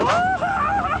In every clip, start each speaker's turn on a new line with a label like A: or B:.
A: Ah!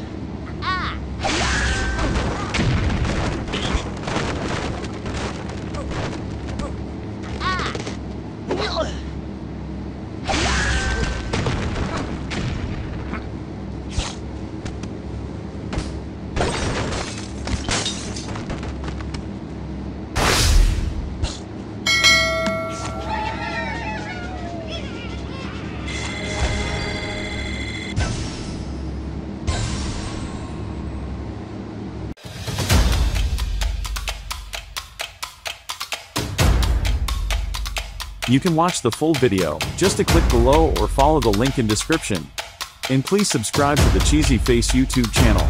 A: You can watch the full video, just to click below or follow the link in description. And please subscribe to the Cheesy Face YouTube channel.